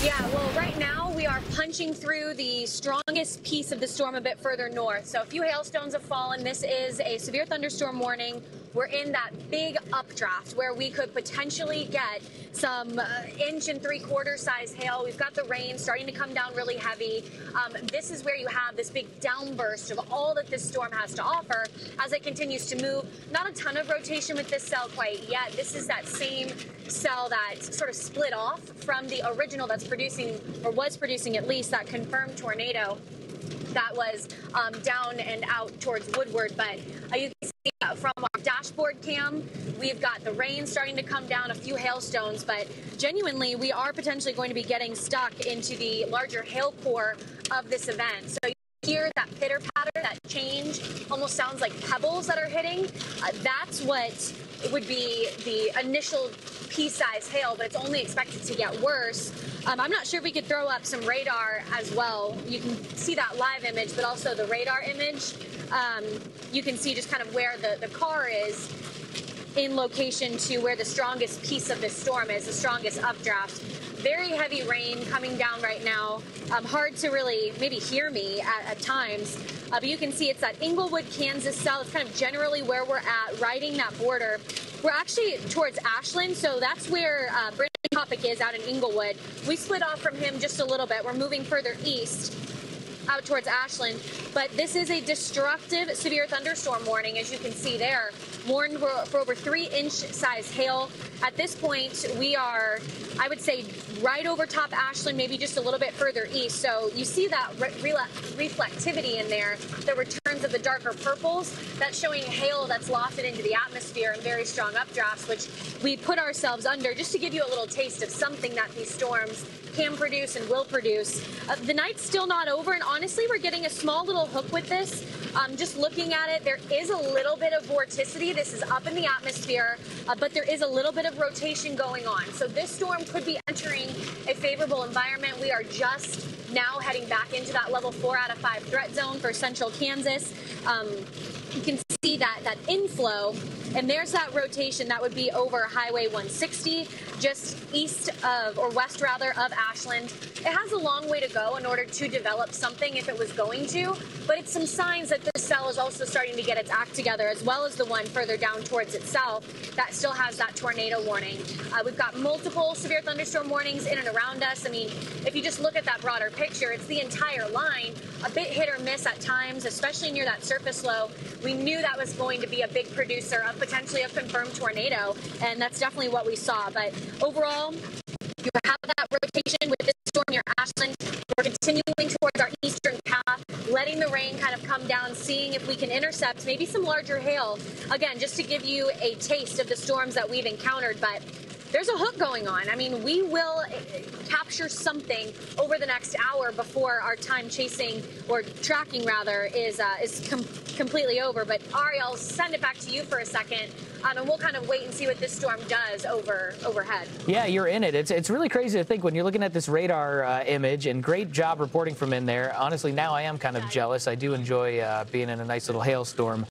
Yeah, well, right now we are punching through the strongest piece of the storm a bit further north. So a few hailstones have fallen. This is a severe thunderstorm warning. We're in that big updraft where we could potentially get some uh, inch and three quarter size hail. We've got the rain starting to come down really heavy. Um, this is where you have this big downburst of all that this storm has to offer as it continues to move. Not a ton of rotation with this cell quite yet. This is that same cell that sort of split off from the original that's producing or was producing at least that confirmed tornado that was um, down and out towards Woodward. But uh, you can see uh, from our dashboard cam, we've got the rain starting to come down, a few hailstones, but genuinely, we are potentially going to be getting stuck into the larger hail core of this event. So you hear that pitter patter, that change, almost sounds like pebbles that are hitting. Uh, that's what would be the initial pea-sized hail, but it's only expected to get worse. Um, I'm not sure if we could throw up some radar as well. You can see that live image, but also the radar image. Um, you can see just kind of where the, the car is in location to where the strongest piece of this storm is, the strongest updraft. Very heavy rain coming down right now. Um, hard to really maybe hear me at, at times, uh, but you can see it's that Englewood, Kansas cell. It's kind of generally where we're at, riding that border. We're actually towards Ashland, so that's where uh, Brandon Copic is out in Englewood. We split off from him just a little bit. We're moving further east out towards Ashland. But this is a destructive severe thunderstorm warning, as you can see there. Warned for over three inch size hail. At this point, we are, I would say, right over top Ashland, maybe just a little bit further east. So you see that re reflectivity in there, the returns of the darker purples. That's showing hail that's lofted into the atmosphere and very strong updrafts, which we put ourselves under just to give you a little taste of something that these storms can produce and will produce. Uh, the night's still not over, and honestly, we're getting a small little hook with this. Um, just looking at it, there is a little bit of vorticity. This is up in the atmosphere, uh, but there is a little bit of rotation going on. So this storm could be entering a favorable environment. We are just now heading back into that level four out of five threat zone for central Kansas. Um, you can see that that inflow and there's that rotation that would be over Highway 160, just east of, or west rather, of Ashland. It has a long way to go in order to develop something if it was going to, but it's some signs that this cell is also starting to get its act together, as well as the one further down towards itself that still has that tornado warning. Uh, we've got multiple severe thunderstorm warnings in and around us. I mean, if you just look at that broader picture, it's the entire line, a bit hit or miss at times, especially near that surface low. We knew that was going to be a big producer of potentially a confirmed tornado, and that's definitely what we saw. But overall, you have that rotation with this storm near Ashland. We're continuing towards our eastern path, letting the rain kind of come down, seeing if we can intercept maybe some larger hail. Again, just to give you a taste of the storms that we've encountered, but there's a hook going on. I mean, we will eh, capture something over the next hour before our time chasing or tracking rather is uh, is com completely over. But Ari, I'll send it back to you for a second, um, and we'll kind of wait and see what this storm does over overhead. Yeah, you're in it. It's it's really crazy to think when you're looking at this radar uh, image, and great job reporting from in there. Honestly, now I am kind of jealous. I do enjoy uh, being in a nice little hailstorm.